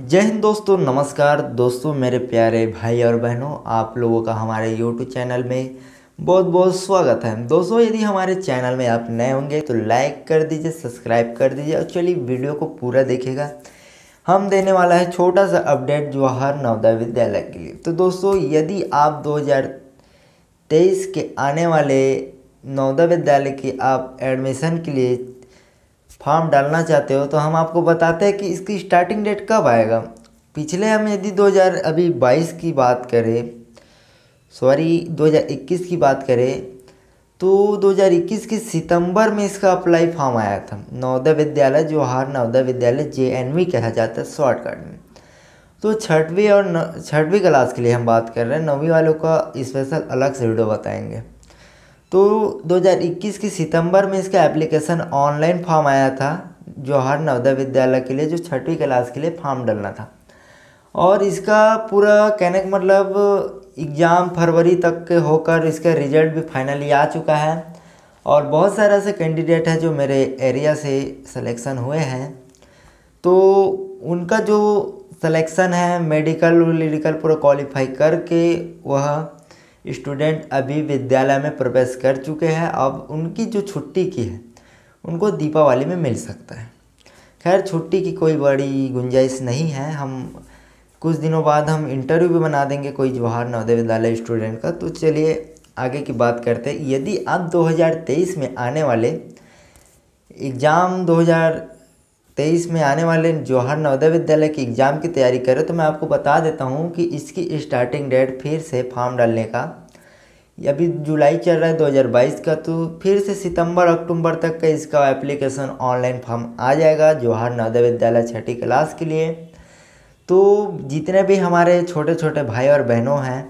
जय हिंद दोस्तों, नमस्कार। दोस्तों, मेरे प्यारे भाई और बहनों, आप लोगों का हमारे यूट्यूब चैनल में बहुत बहुत स्वागत है। दोस्तों, यदि हमारे चैनल में आप नए होंगे तो लाइक कर दीजिए सब्सक्राइब कर दीजिए और चलिए वीडियो को पूरा देखेगा हम देने वाला है छोटा सा अपडेट जवाहर नवोदय विद्यालय के लिए। तो दोस्तों, यदि आप 2023 के आने वाले नवोदय विद्यालय की आप एडमिशन के लिए फॉर्म डालना चाहते हो तो हम आपको बताते हैं कि इसकी स्टार्टिंग डेट कब आएगा। पिछले हम यदि 2000 अभी 22 की बात करें सॉरी 2021 की बात करें तो 2021 के सितंबर में इसका अप्लाई फॉर्म आया था। नवोदय विद्यालय जवाहर नवोदय विद्यालय जे एन वी कहा जाता है शॉर्टकट में। तो छठवीं और छठवीं क्लास के लिए हम बात कर रहे हैं। नौवीं वालों का स्पेशल अलग से वीडियो बताएँगे। तो 2021 की सितंबर में इसका एप्लीकेशन ऑनलाइन फॉर्म आया था जवाहर नवोदय विद्यालय के लिए, जो छठवीं क्लास के लिए फॉर्म डालना था। और इसका पूरा कहने का मतलब एग्ज़ाम फरवरी तक के होकर इसका रिज़ल्ट भी फाइनली आ चुका है। और बहुत सारे ऐसे कैंडिडेट हैं जो मेरे एरिया से सिलेक्शन हुए हैं। तो उनका जो सिलेक्शन है मेडिकल मेडिकल पूरा क्वालिफाई करके, वह स्टूडेंट अभी विद्यालय में प्रवेश कर चुके हैं, अब उनकी जो छुट्टी की है, उनको दीपावली में मिल सकता है। खैर, छुट्टी की कोई बड़ी गुंजाइश नहीं है। हम कुछ दिनों बाद हम इंटरव्यू भी बना देंगे कोई जवाहर नवोदय विद्यालय स्टूडेंट का। तो चलिए, आगे की बात करते हैं। यदि आप 2023 में आने वाले एग्ज़ाम 2023 में आने वाले जवाहर नवोदय विद्यालय की एग्ज़ाम की तैयारी करें तो मैं आपको बता देता हूँ कि इसकी स्टार्टिंग डेट फिर से फॉर्म डालने का। अभी जुलाई चल रहा है 2022 का तो फिर से सितंबर, अक्टूबर तक का इसका एप्लीकेशन ऑनलाइन फॉर्म आ जाएगा जवाहर नवोदय विद्यालय छठी क्लास के लिए। तो जितने भी हमारे छोटे छोटे भाई और बहनों हैं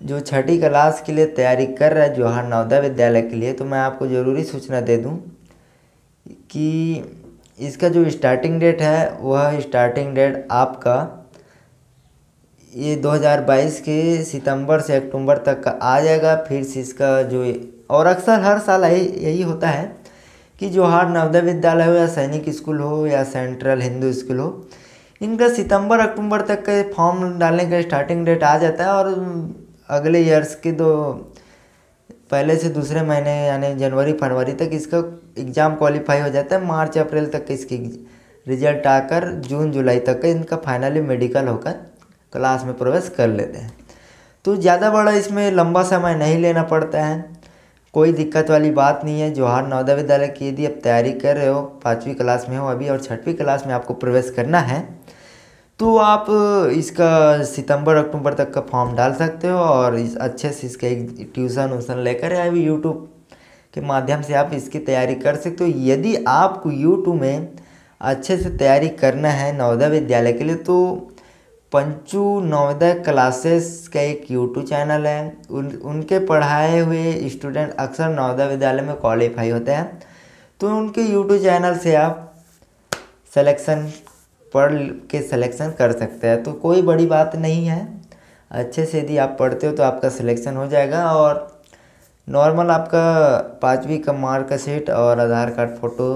जो छठी क्लास के लिए तैयारी कर रहे हैं जवाहर नवोदय विद्यालय के लिए तो मैं आपको ज़रूरी सूचना दे दूँ कि इसका जो स्टार्टिंग डेट है, वह स्टार्टिंग डेट आपका ये 2022 के सितंबर से अक्टूबर तक का आ जाएगा। फिर से इसका जो और अक्सर हर साल यही होता है कि जवाहर नवोदय विद्यालय हो या सैनिक स्कूल हो या सेंट्रल हिंदू स्कूल हो, इनका सितंबर, अक्टूबर तक का फॉर्म डालने का स्टार्टिंग डेट आ जाता है। और अगले ईयर्स के दो पहले से दूसरे महीने, यानी जनवरी, फरवरी तक इसका एग्ज़ाम क्वालिफाई हो जाता है। मार्च, अप्रैल तक इसकी रिज़ल्ट आकर जून, जुलाई तक का इनका फाइनली मेडिकल होकर क्लास में प्रवेश कर लेते हैं। तो ज़्यादा बड़ा इसमें लंबा समय नहीं लेना पड़ता है। कोई दिक्कत वाली बात नहीं है। जवाहर नवोदय विद्यालय की यदि आप तैयारी कर रहे हो, पाँचवीं क्लास में हो अभी और छठवीं क्लास में आपको प्रवेश करना है तो आप इसका सितंबर, अक्टूबर तक का फॉर्म डाल सकते हो और इस अच्छे से इसका एक ट्यूशन व्यूशन लेकर या यूट्यूब के माध्यम से आप इसकी तैयारी कर सकते हो। यदि आपको यूट्यूब में अच्छे से तैयारी करना है नवोदय विद्यालय के लिए तो पंचू नवोदय क्लासेस का एक यूट्यूब चैनल है। उन, उनके पढ़ाए हुए स्टूडेंट अक्सर नवोदय विद्यालय में क्वालिफाई होते हैं। तो उनके यूट्यूब चैनल से आप सिलेक्शन पढ़ के सिलेक्शन कर सकते हैं। तो कोई बड़ी बात नहीं है। अच्छे से यदि आप पढ़ते हो तो आपका सिलेक्शन हो जाएगा और नॉर्मल आपका पाँचवीं का मार्क शीट और आधार कार्ड फ़ोटो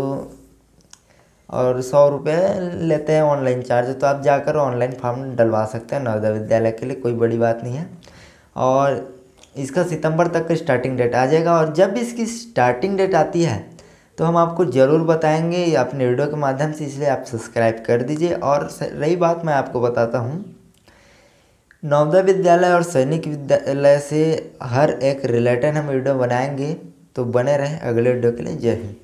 और सौ रुपये लेते हैं ऑनलाइन चार्ज तो आप जाकर ऑनलाइन फॉर्म डलवा सकते हैं नवोदय विद्यालय के लिए, कोई बड़ी बात नहीं है। और इसका सितंबर तक का स्टार्टिंग डेट आ जाएगा और जब इसकी स्टार्टिंग डेट आती है तो हम आपको ज़रूर बताएँगे अपने वीडियो के माध्यम से, इसलिए आप सब्सक्राइब कर दीजिए। और रही बात मैं आपको बताता हूँ। नवोदय विद्यालय और सैनिक विद्यालय से हर एक रिलेटेड हम वीडियो बनाएँगे तो बने रहें अगले वीडियो के लिए। जय हिंद।